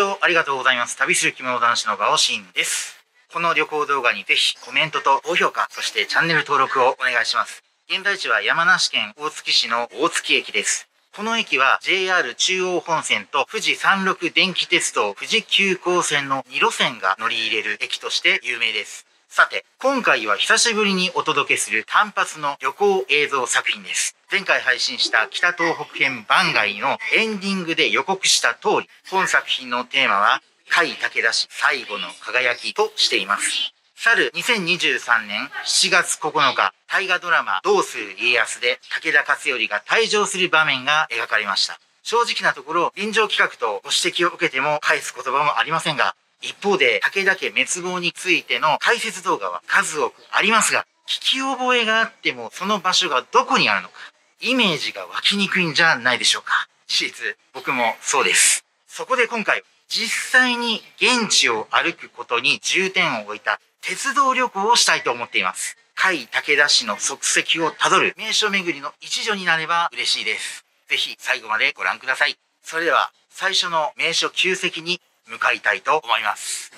聴ありがとうございます。旅する着物男子のガオシンです。この旅行動画にぜひコメントと高評価、そしてチャンネル登録をお願いします。現在地は山梨県大月市の大月駅です。この駅は JR 中央本線と富士山麓電気鉄道富士急行線の2路線が乗り入れる駅として有名です。さて、今回は久しぶりにお届けする単発の旅行映像作品です。前回配信した北東北編番外のエンディングで予告した通り、本作品のテーマは、甲斐武田氏最後の輝きとしています。去る2023年7月9日、大河ドラマどうする家康で武田勝頼が退場する場面が描かれました。正直なところ、臨場企画とご指摘を受けても返す言葉もありませんが、一方で、武田家滅亡についての解説動画は数多くありますが、聞き覚えがあってもその場所がどこにあるのか、イメージが湧きにくいんじゃないでしょうか。事実、僕もそうです。そこで今回、実際に現地を歩くことに重点を置いた鉄道旅行をしたいと思っています。甲斐武田市の足跡をたどる名所巡りの一助になれば嬉しいです。ぜひ最後までご覧ください。それでは最初の名所旧跡に向かいたいと思います。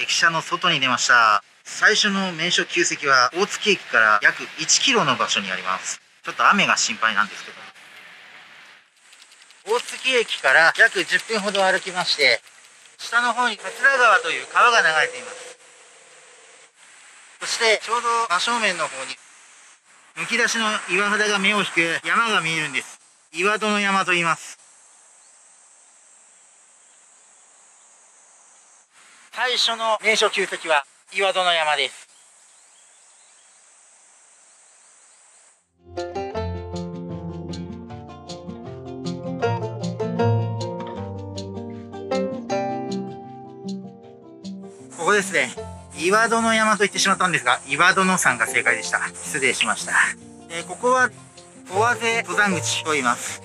駅舎の外に出ました。最初の名所旧跡は大月駅から約1キロの場所にあります。ちょっと雨が心配なんですけど。大月駅から約10分ほど歩きまして、下の方に桂川という川が流れています。そして、ちょうど真正面の方に、むき出しの岩肌が目を引く山が見えるんです。岩戸の山と言います。最初の名所旧跡は岩戸の山です。ここですね。岩戸の山と言ってしまったんですが、岩戸の山が正解でした。失礼しました。え、ここは、小和瀬登山口と言います。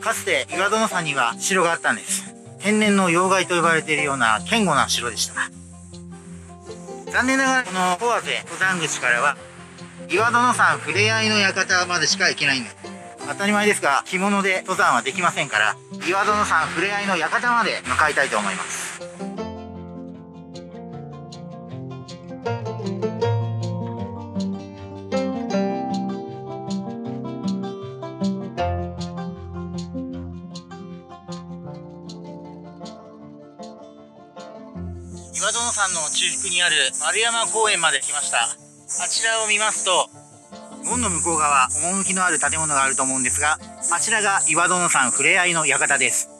かつて岩戸の山には城があったんです。天然の妖怪と呼ばれているような堅固な城でした。残念ながら、この小和瀬登山口からは、岩戸の山ふれあいの館までしか行けないんです。当たり前ですが、着物で登山はできませんから、岩戸の山ふれあいの館まで向かいたいと思います。岩園山の中腹にある丸山公園まで来ました。あちらを見ますと、門の向こう側、趣のある建物があると思うんですが、あちらが岩園山ふれあいの館です。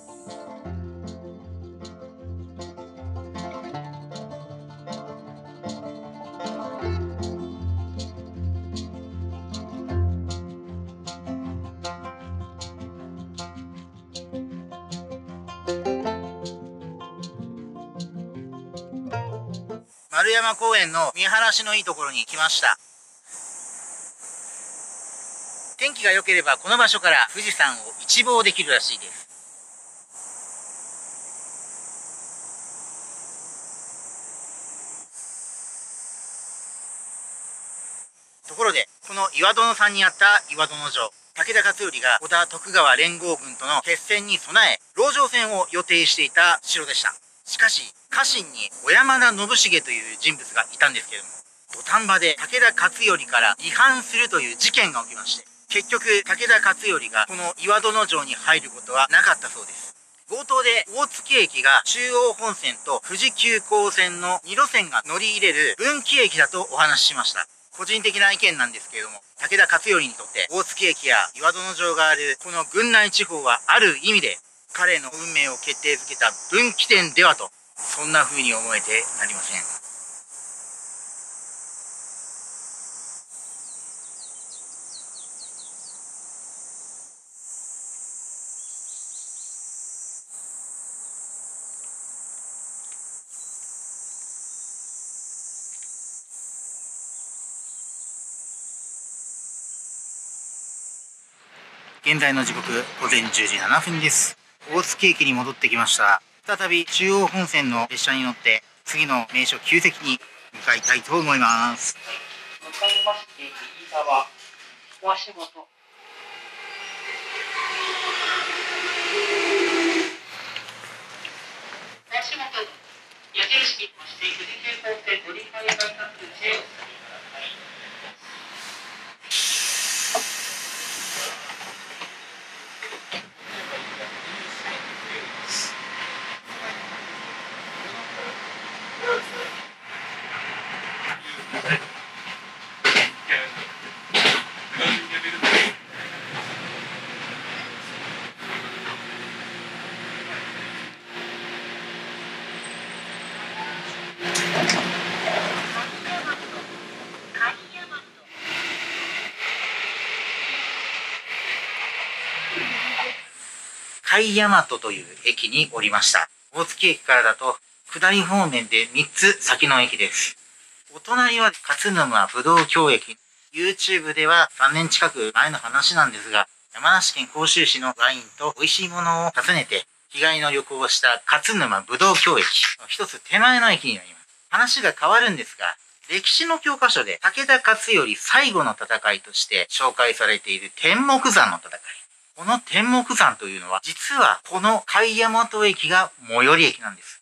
園の見晴らしのいいところに来ました。天気が良ければこの場所から富士山を一望できるらしいです。ところで、この岩殿山にあった岩殿城、武田勝頼が織田徳川連合軍との決戦に備え、籠城戦を予定していた城でした。しかし、家臣に小山田信繁という人物がいたんですけれども、土壇場で武田勝頼から違反するという事件が起きまして、結局武田勝頼がこの岩殿城に入ることはなかったそうです。冒頭で大月駅が中央本線と富士急行線の2路線が乗り入れる分岐駅だとお話ししました。個人的な意見なんですけれども、武田勝頼にとって大月駅や岩殿城があるこの軍内地方はある意味で彼の運命を決定づけた分岐点ではとそんな風に思えてなりません。現在の時刻午前10時7分です。大月駅に戻ってきました。再び中央本線の列車に乗って次の名所旧跡に向かいたいと思います。向かいまして右側お足元お足元矢印に押して富士急行線乗り換えが立つチェーンをお下げく海大和という駅に降りました。大月駅からだと下り方面で3つ先の駅です。お隣は勝沼ぶどう郷駅。YouTube では3年近く前の話なんですが、山梨県甲州市のワインと美味しいものを訪ねて、日帰りの旅行をした勝沼ぶどう郷駅。一つ手前の駅になります。話が変わるんですが、歴史の教科書で武田勝頼最後の戦いとして紹介されている天目山の戦い。この天目山というのは、実はこの海大和駅が最寄り駅なんです。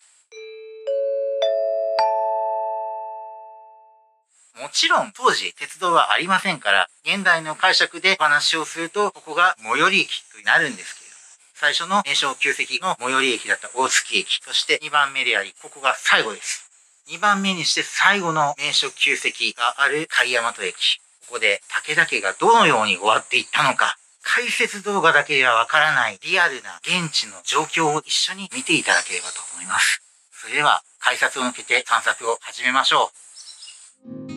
もちろん当時鉄道はありませんから、現代の解釈でお話をすると、ここが最寄り駅となるんですけれども、最初の名称旧跡の最寄り駅だった大月駅、そして2番目であり、ここが最後です。2番目にして最後の名所旧跡がある海大和駅。ここで武田家がどのように終わっていったのか、解説動画だけではわからないリアルな現地の状況を一緒に見ていただければと思います。それでは、改札を抜けて探索を始めましょ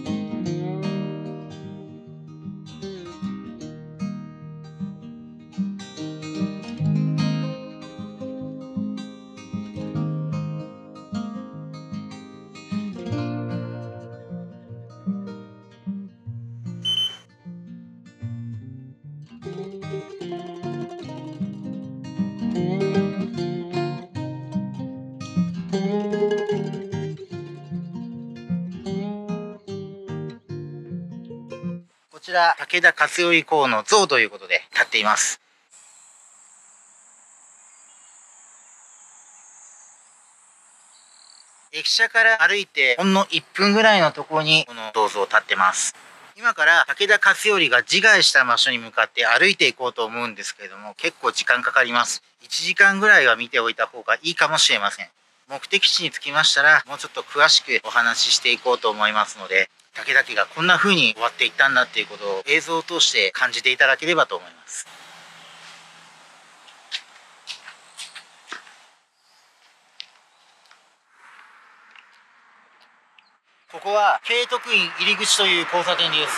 う。ちら、武田勝頼公の像ということで立っています。駅舎から歩いてほんの1分ぐらいのところにこの銅像立ってます。今から武田勝頼が自害した場所に向かって歩いていこうと思うんですけれども結構時間かかります。1時間ぐらいは見ておいた方がいいかもしれません。目的地に着きましたらもうちょっと詳しくお話ししていこうと思いますので武田家がこんな風に終わっていったんだっていうことを映像を通して感じていただければと思います。ここは慶徳院入口という交差点です。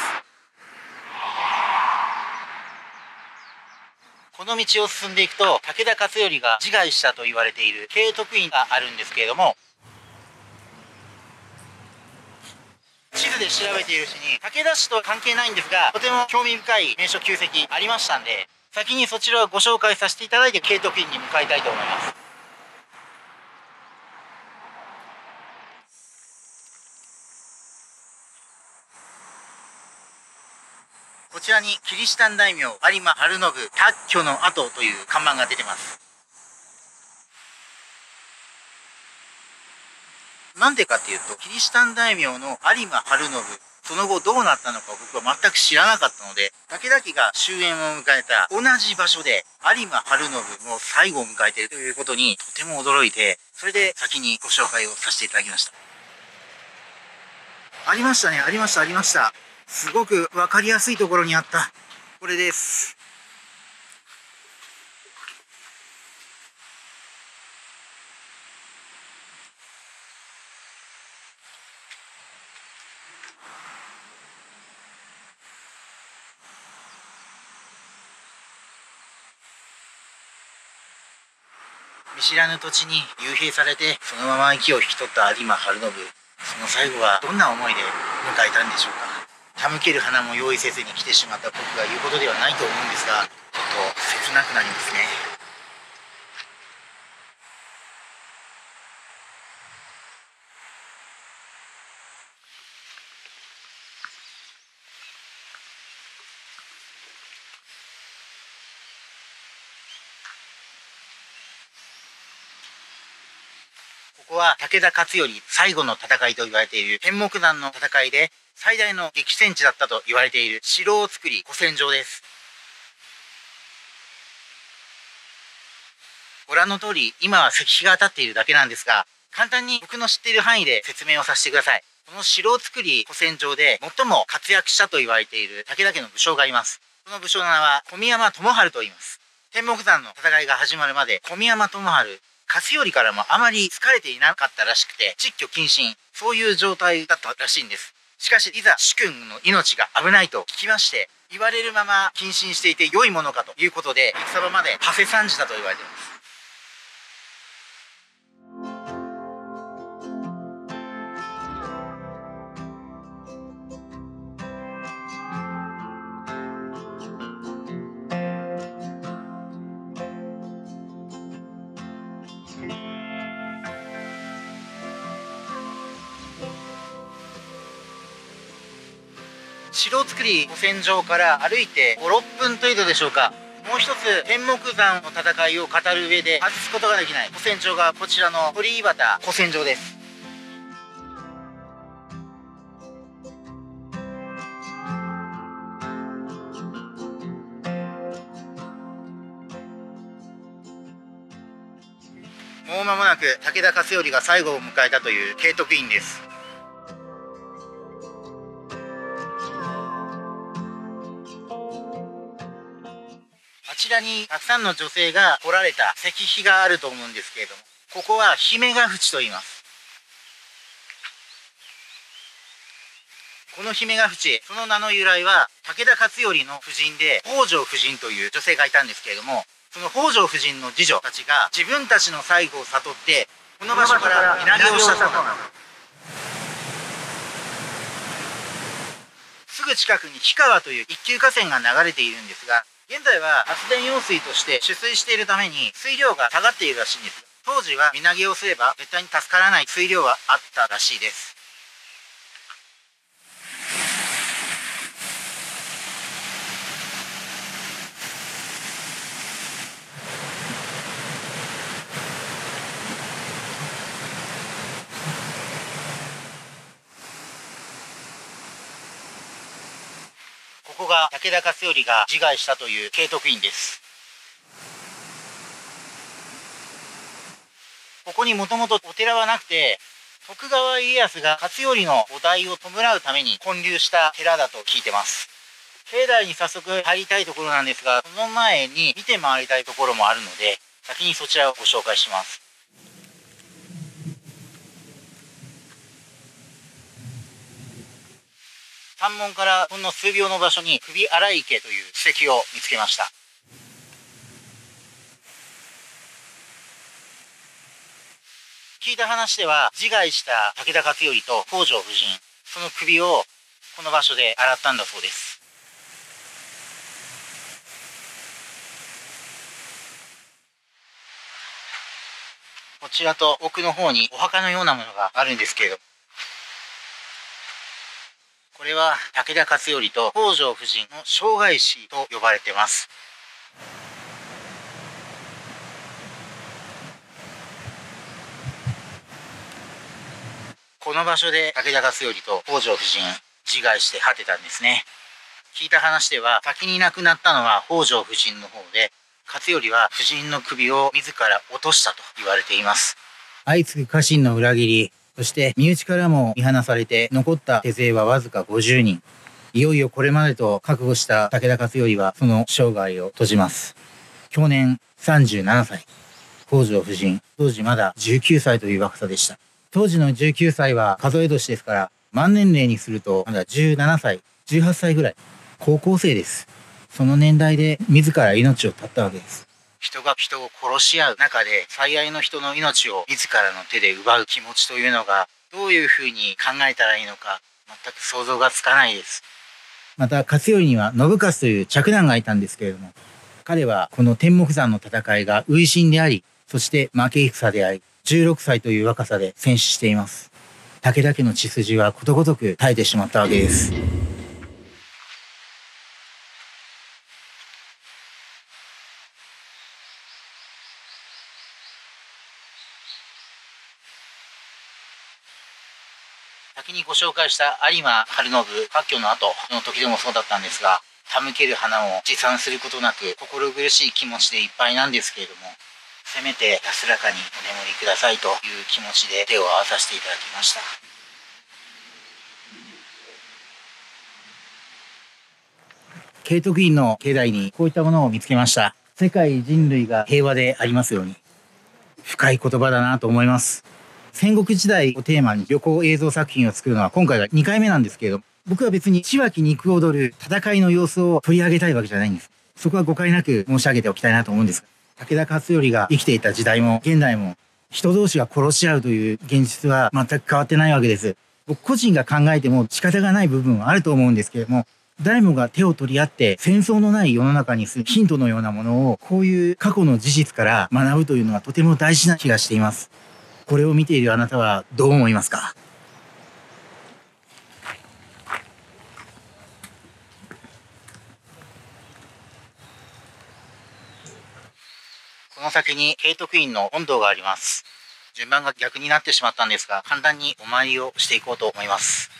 この道を進んでいくと武田勝頼が自害したと言われている慶徳院があるんですけれども地図で調べているうちに武田氏とは関係ないんですがとても興味深い名所旧跡ありましたんで先にそちらをご紹介させていただいて慶徳院に向かいたいと思います。こちらにキリシタン大名有馬晴信達挙の後という看板が出てます。なんでかっていうと、キリシタン大名の有馬晴信、その後どうなったのか僕は全く知らなかったので、武田家が終焉を迎えた同じ場所で有馬晴信も最後を迎えているということにとても驚いて、それで先にご紹介をさせていただきました。ありましたね、ありました、ありました。すごくわかりやすいところにあった。これです。知らぬ土地に幽閉されてそのまま息を引き取った有馬晴信。その最後はどんな思いで迎えたんでしょうか。手向ける花も用意せずに来てしまった僕が言うことではないと思うんですがちょっと切なくなりますね。は武田勝頼最後の戦いと言われている天目山の戦いで最大の激戦地だったと言われている城を作り古戦場です。ご覧の通り、今は石碑が当たっているだけなんですが、簡単に僕の知っている範囲で説明をさせてください。この城を作り古戦場で最も活躍したと言われている武田家の武将がいます。その武将の名は小宮山智春と言います。天目山の戦いが始まるまで小宮山智春、勝頼からもあまり好かれていなかったらしくて、窒居謹慎、そういう状態だったらしいんです。しかし、いざ主君の命が危ないと聞きまして、言われるまま謹慎していて良いものかということで、戦場まで馳せ参じたと言われています。城造り古戦場から歩いて5、6分程度でしょうか。もう一つ、天目山の戦いを語る上で外すことができない古戦場がこちらの鳥居端古戦場です。もう間もなく武田勝頼が最後を迎えたという慶徳院です。らにたくさんの女性が来られた石碑があると思うんですけれども、ここは姫ヶ淵と言います。この姫ヶ淵、その名の由来は、武田勝頼の夫人で、北条夫人という女性がいたんですけれども、その北条夫人の次女たちが自分たちの最後を悟って、この場所から稲毛をしたそうなんです。すぐ近くに氷川という一級河川が流れているんですが、現在は発電用水として取水しているために水量が下がっているらしいんです。当時は身投げをすれば絶対に助からない水量はあったらしいです。が武田勝頼が自害したという慶徳院です。ここにもともとお寺はなくて、徳川家康が勝頼のお題を弔うために建立した寺だと聞いてます。境内に早速入りたいところなんですが、その前に見て回りたいところもあるので、先にそちらをご紹介します。山門からほんの数秒の場所に首洗池という史跡を見つけました。聞いた話では自害した武田勝頼と北条夫人、その首をこの場所で洗ったんだそうです。こちらと奥の方にお墓のようなものがあるんですけれどこれは武田勝頼と北条夫人の生涯史と呼ばれてます。この場所で武田勝頼と北条夫人自害して果てたんですね。聞いた話では先に亡くなったのは北条夫人の方で、勝頼は夫人の首を自ら落としたと言われています。相次ぐ家臣の裏切り、そして身内からも見放されて残った手勢はわずか50人。いよいよこれまでと覚悟した武田勝頼はその生涯を閉じます。去年37歳。北条夫人、当時まだ19歳という若さでした。当時の19歳は数え年ですから、万年齢にするとまだ17歳、18歳ぐらい。高校生です。その年代で自ら命を絶ったわけです。人が人を殺し合う中で最愛の人の命を自らの手で奪う気持ちというのがどういうふうに考えたらいいのか全く想像がつかないです。また、勝頼には信雄という着男がいたんですけれども、彼はこの天目山の戦いが初心であり、そして負け戦であり、16歳という若さで戦死しています。武田家の血筋はことごとく絶えてしまったわけです。ご紹介した有馬春信発狂の後の時でもそうだったんですが、手向ける花を持参することなく心苦しい気持ちでいっぱいなんですけれども、せめて安らかにお眠りくださいという気持ちで手を合わさせていただきました。慶徳院の境内にこういったものを見つけました。世界人類が平和でありますように。深い言葉だなと思います。戦国時代をテーマに旅行映像作品を作るのは今回が2回目なんですけれど、僕は別に血湧き肉踊る戦いの様子を取り上げたいわけじゃないんです。そこは誤解なく申し上げておきたいなと思うんです。武田勝頼が生きていた時代も現代も人同士が殺し合うという現実は全く変わってないわけです。僕個人が考えても仕方がない部分はあると思うんですけれども、誰もが手を取り合って戦争のない世の中にするヒントのようなものをこういう過去の事実から学ぶというのはとても大事な気がしています。これを見ているあなたはどう思いますか？この先に慶徳院の本堂があります。順番が逆になってしまったんですが、簡単にお参りをしていこうと思います。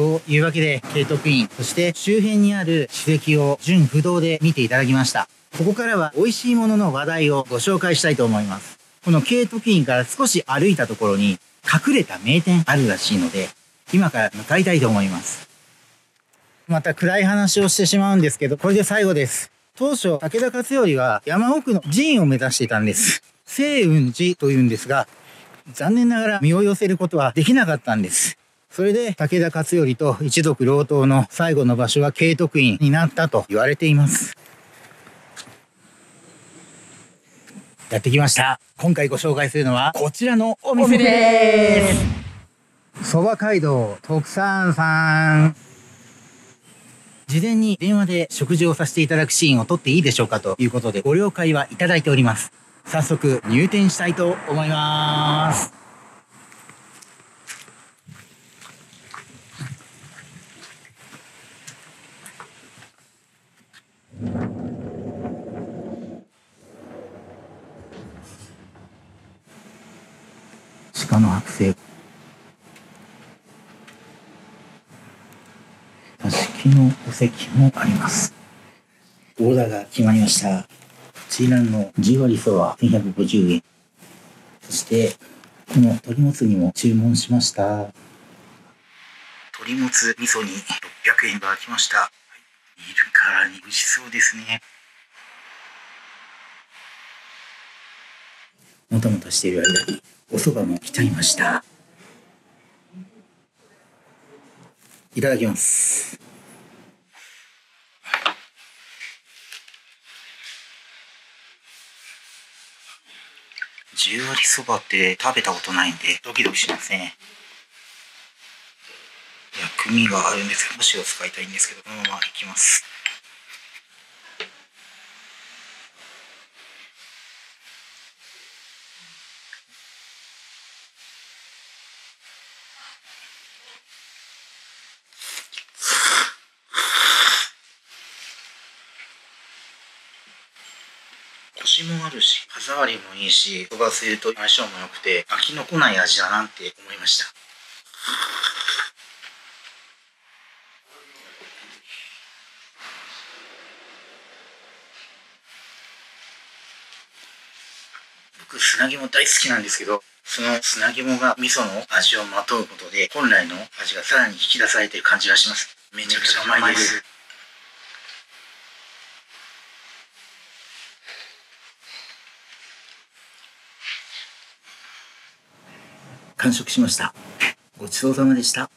というわけで、慶徳院、そして周辺にある史跡を純不動で見ていただきました。ここからは美味しいものの話題をご紹介したいと思います。この慶徳院から少し歩いたところに隠れた名店あるらしいので、今から向かいたいと思います。また暗い話をしてしまうんですけど、これで最後です。当初、武田勝頼は山奥の寺院を目指していたんです。清雲寺というんですが、残念ながら身を寄せることはできなかったんです。それで武田勝頼と一族老頭の最後の場所は慶徳院になったと言われています。やってきました。今回ご紹介するのはこちらのお店です。蕎麦街道特産さん。事前に電話で食事をさせていただくシーンを撮っていいでしょうかということでご了解はいただいております。早速入店したいと思います。鹿の剥製座敷のお席もあります。オーダーが決まりました。こちらの10割そば1150円。そしてこの鶏もつ煮も注文しました。鶏もつ味噌煮600円が来ました。見るからに美味しそうですね。もたもたしている間にお蕎麦も来ちゃいました。いただきます。十割そばって食べたことないんでドキドキしますね薬味があるんですけど箸を使いたいんですけどこのままいきます。いいし、そばつゆと相性も良くて、飽きのこない味だなって思いました。僕、砂肝大好きなんですけど、その砂肝が味噌の味をまとうことで、本来の味がさらに引き出されてる感じがします。めちゃくちゃうまいです。完食しました。ごちそうさまでした。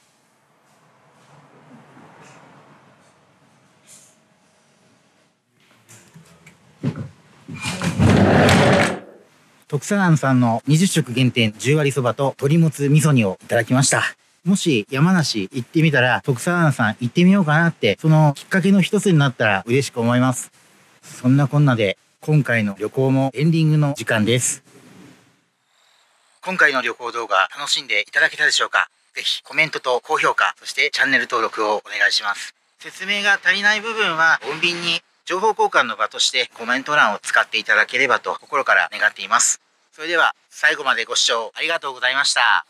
特産庵さんの20食限定10割そばと鶏もつ味噌煮をいただきました。もし山梨行ってみたら特産庵さん行ってみようかなって、そのきっかけの一つになったら嬉しく思います。そんなこんなで今回の旅行もエンディングの時間です。今回の旅行動画楽しんでいただけたでしょうか？ぜひコメントと高評価、そしてチャンネル登録をお願いします。説明が足りない部分は穏便に情報交換の場としてコメント欄を使っていただければと心から願っています。それでは最後までご視聴ありがとうございました。